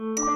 Mm-hmm.